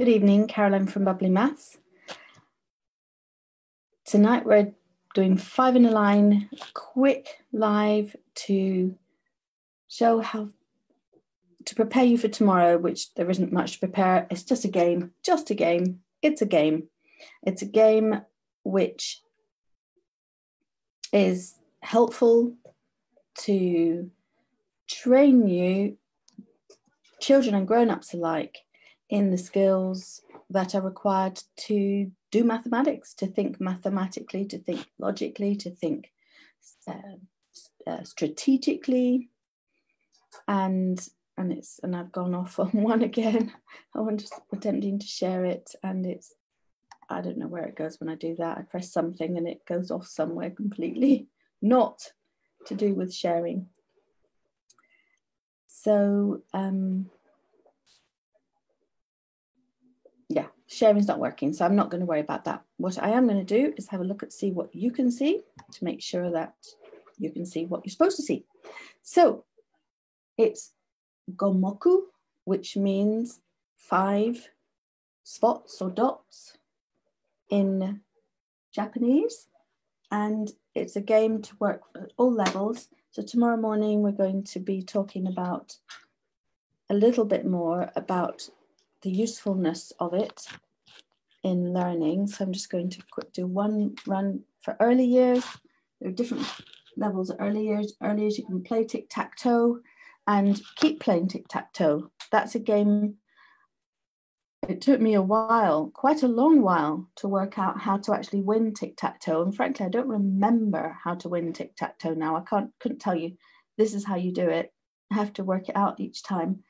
Good evening, Caroline from Bubbly Maths. Tonight we're doing five in a line, quick live to show how to prepare you for tomorrow, which there isn't much to prepare. It's just a game, just a game. It's a game. It's a game which is helpful to train you, children and grown ups alike, in the skills that are required to do mathematics, to think mathematically, to think logically, to think uh, uh, strategically, and and it's and I've gone off on one again. I'm just attempting to share it, and it's I don't know where it goes when I do that. I press something and it goes off somewhere completely, not to do with sharing. So um, sharing's not working. So I'm not going to worry about that. What I am going to do is have a look at see what you can see to make sure that you can see what you're supposed to see. So it's gomoku, which means five spots or dots in Japanese. And it's a game to work at all levels. So tomorrow morning, we're going to be talking about a little bit more about the usefulness of it in learning. So I'm just going to quick do one run for early years. There are different levels of early years. Early years you can play tic-tac-toe and keep playing tic-tac-toe. That's a game, it took me a while, quite a long while to work out how to actually win tic-tac-toe. And frankly, I don't remember how to win tic-tac-toe now. I can't, couldn't tell you, this is how you do it. I have to work it out each time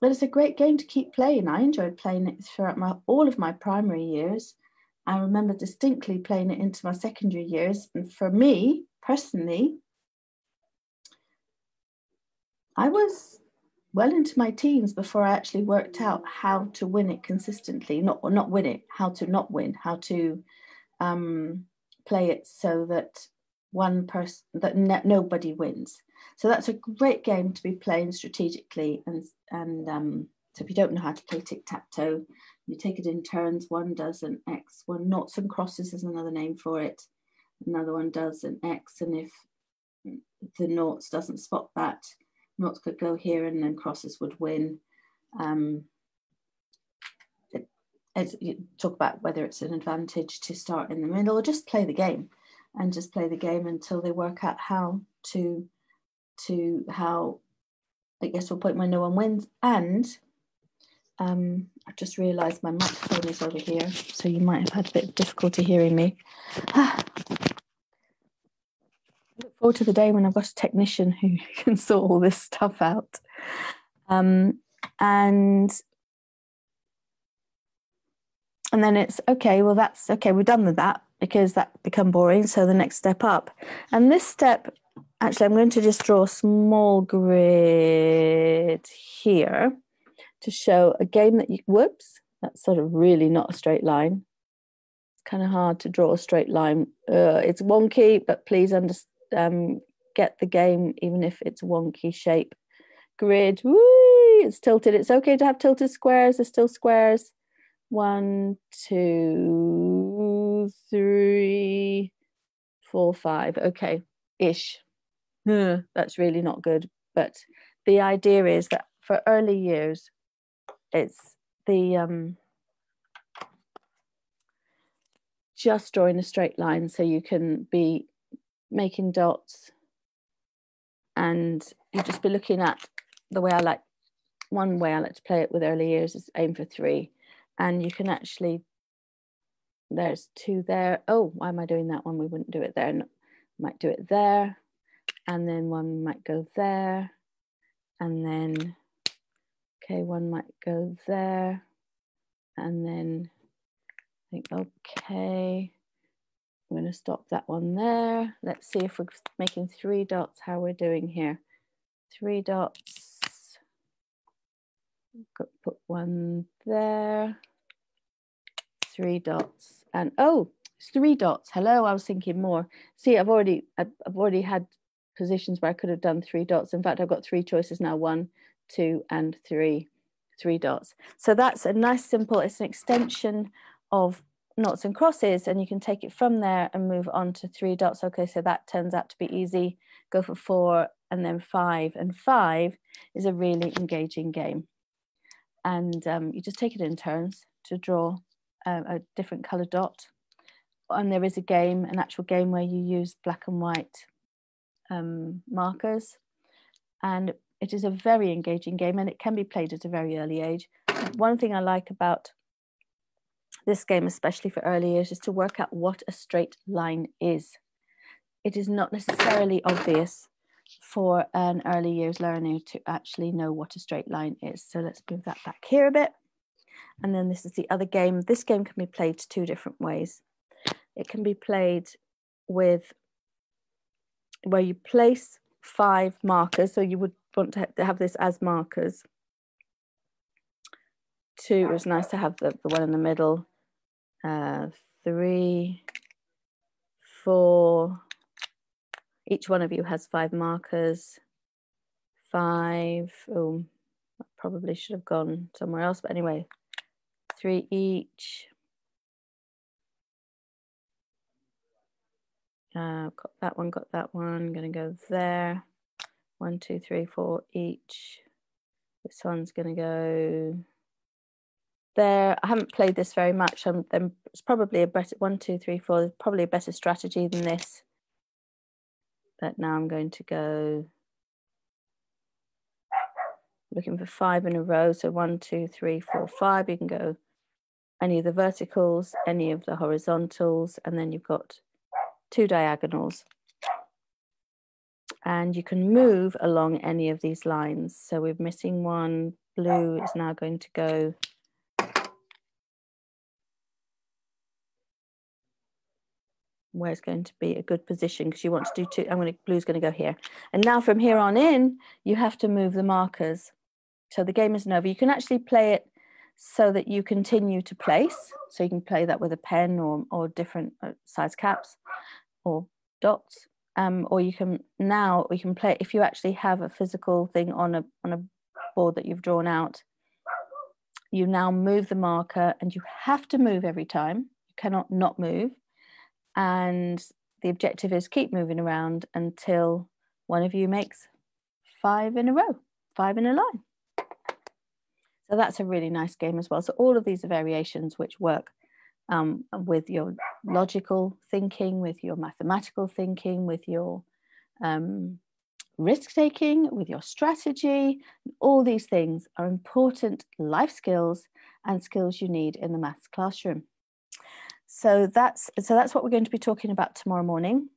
but it's a great game to keep playing. I enjoyed playing it throughout my all of my primary years. I remember distinctly playing it into my secondary years. And for me personally, I was well into my teens before I actually worked out how to win it consistently. Not not win it, how to not win, how to um, play it so that one person that nobody wins. So that's a great game to be playing strategically. And, and um, so if you don't know how to play tic-tac-toe, you take it in turns. One does an X, one noughts and crosses is another name for it. Another one does an X. And if the noughts doesn't spot that, noughts could go here and then crosses would win. Um, as you talk about whether it's an advantage to start in the middle or just play the game and just play the game until they work out how to to how I guess we'll point when no one wins. And um, I've just realised my microphone is over here, so you might have had a bit of difficulty hearing me. Ah. I look forward to the day when I've got a technician who can sort all this stuff out. Um, and and then it's okay well that's okay we're done with that because that become boring so the next step up and this step actually I'm going to just draw a small grid here to show a game that you, whoops, that's sort of really not a straight line. It's kind of hard to draw a straight line. Uh, it's wonky, but please understand, um, get the game, even if it's wonky shape. Grid, woo, it's tilted. It's okay to have tilted squares. There's still squares. One, two, three, four, five. Okay, ish that's really not good. But the idea is that for early years, it's the um, just drawing a straight line so you can be making dots and you just be looking at the way I like one way I like to play it with early years is aim for three. And you can actually there's two there. Oh why am I doing that one? We wouldn't do it there. No, might do it there and then one might go there. And then okay one might go there. And then I think okay I'm going to stop that one there. Let's see if we're making three dots how we're doing here. Three dots. Put one there. Three dots. And oh, it's three dots. Hello I was thinking more. See I've already I've already had positions where I could have done three dots. In fact, I've got three choices now, one, two, and three. three dots. So that's a nice simple, it's an extension of noughts and crosses and you can take it from there and move on to three dots. Okay, so that turns out to be easy. Go for four and then five and five is a really engaging game. And um, you just take it in turns to draw uh, a different color dot. And there is a game, an actual game where you use black and white um, markers. And it is a very engaging game and it can be played at a very early age. One thing I like about this game, especially for early years, is to work out what a straight line is. It is not necessarily obvious for an early years learner to actually know what a straight line is. So let's move that back here a bit. And then this is the other game. This game can be played two different ways. It can be played with where you place five markers. So you would want to have this as markers. Two, it was nice to have the, the one in the middle. Uh, three, four, each one of you has five markers. Five, oh, probably should have gone somewhere else, but anyway, three each. Uh, got that one, got that one, gonna go there. One, two, three, four each. This one's gonna go there. I haven't played this very much. Um, then it's probably a better one, two, three, four. Probably a better strategy than this. But now I'm going to go looking for five in a row. So one, two, three, four, five. You can go any of the verticals, any of the horizontals, and then you've got two diagonals. And you can move along any of these lines. So we're missing one. Blue is now going to go where it's going to be a good position because you want to do two. I'm going to, blue's going to go here. And now from here on in, you have to move the markers. So the game isn't over. You can actually play it so that you continue to place. So you can play that with a pen or, or different uh, size caps or dots. Um, or you can now we can play if you actually have a physical thing on a on a board that you've drawn out. You now move the marker and you have to move every time. You cannot not move and the objective is keep moving around until one of you makes five in a row, five in a line. So that's a really nice game as well. So all of these are variations which work um, with your logical thinking, with your mathematical thinking, with your um, risk taking, with your strategy. All these things are important life skills and skills you need in the maths classroom. So that's so that's what we're going to be talking about tomorrow morning.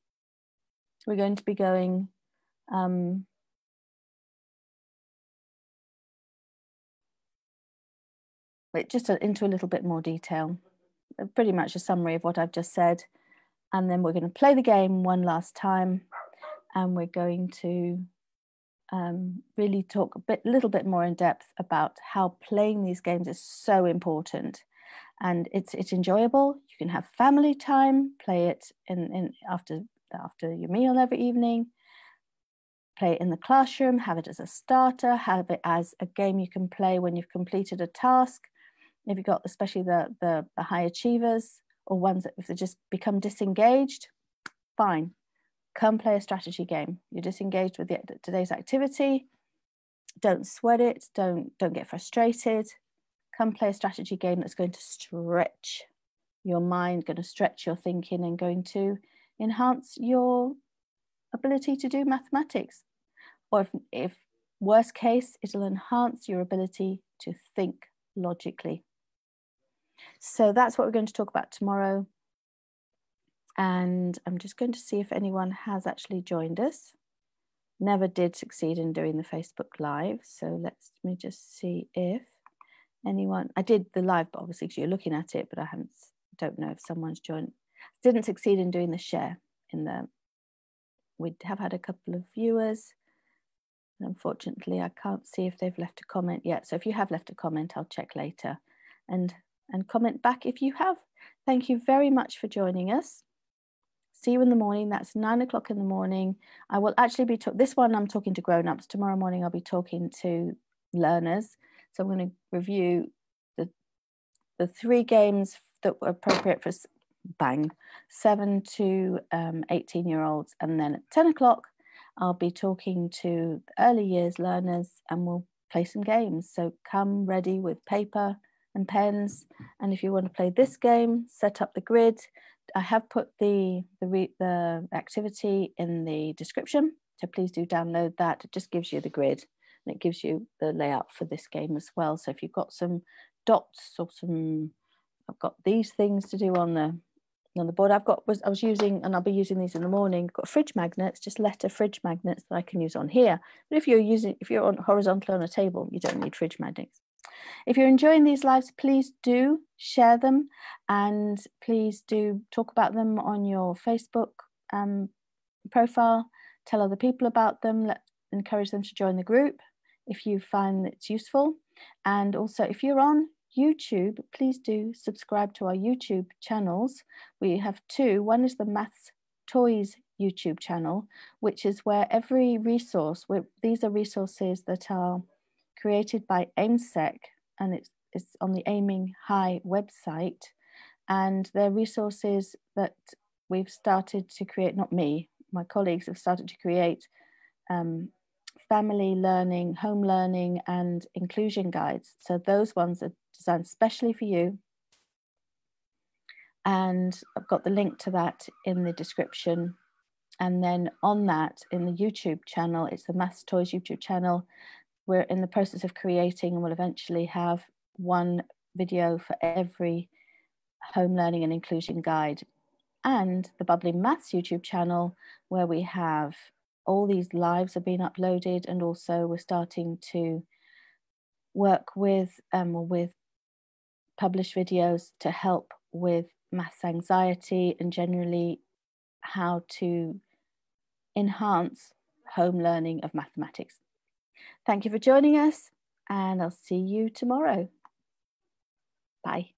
We're going to be going um, just into a little bit more detail. Pretty much a summary of what I've just said. And then we're going to play the game one last time. And we're going to um, really talk a bit, little bit more in depth about how playing these games is so important and it's it's enjoyable. You can have family time, play it in, in after after your meal every evening, play it in the classroom, have it as a starter, have it as a game you can play when you've completed a task. If you've got especially the, the, the high achievers or ones that if they just become disengaged, fine. Come play a strategy game. You're disengaged with the, today's activity. Don't sweat it. Don't don't get frustrated come play a strategy game that's going to stretch your mind, going to stretch your thinking, and going to enhance your ability to do mathematics. Or if, if worst case, it'll enhance your ability to think logically. So that's what we're going to talk about tomorrow. And I'm just going to see if anyone has actually joined us. Never did succeed in doing the Facebook Live. So let's me just see if anyone i did the live but obviously you're looking at it but i haven't don't know if someone's joined didn't succeed in doing the share in the we have had a couple of viewers unfortunately i can't see if they've left a comment yet so if you have left a comment i'll check later and and comment back if you have. Thank you very much for joining us. See you in the morning. That's nine o'clock in the morning. I will actually be this one i'm talking to grown-ups. Tomorrow morning i'll be talking to learners. So I'm going to review the, the three games that were appropriate for bang, seven to um, 18 year olds. And then at 10 o'clock, I'll be talking to early years learners and we'll play some games. So come ready with paper and pens. And if you want to play this game, set up the grid. I have put the, the, the activity in the description. So please do download that. It just gives you the grid and it gives you the layout for this game as well. So if you've got some dots or some, I've got these things to do on the on the board. I've got was I was using and I'll be using these in the morning. I've got fridge magnets, just letter fridge magnets that I can use on here. But if you're using if you're on horizontal on a table, you don't need fridge magnets. If you're enjoying these lives, please do share them and please do talk about them on your Facebook um, profile. Tell other people about them. Let encourage them to join the group if you find it's useful. And also, if you're on YouTube, please do subscribe to our YouTube channels. We have two. One is the Maths Toys YouTube channel, which is where every resource, these are resources that are created by AIMSSEC and it's, it's on the Aiming High website. And they're resources that we've started to create, not me, my colleagues have started to create um, family learning, home learning, and inclusion guides. So those ones are designed specially for you. And I've got the link to that in the description. And then on that, in the YouTube channel, it's the Maths Toys YouTube channel. We're in the process of creating and we'll eventually have one video for every home learning and inclusion guide. And the bubbly Maths YouTube channel, where we have all these lives have been uploaded and also we're starting to work with um, with published videos to help with maths anxiety and generally how to enhance home learning of mathematics. Thank you for joining us and I'll see you tomorrow. Bye.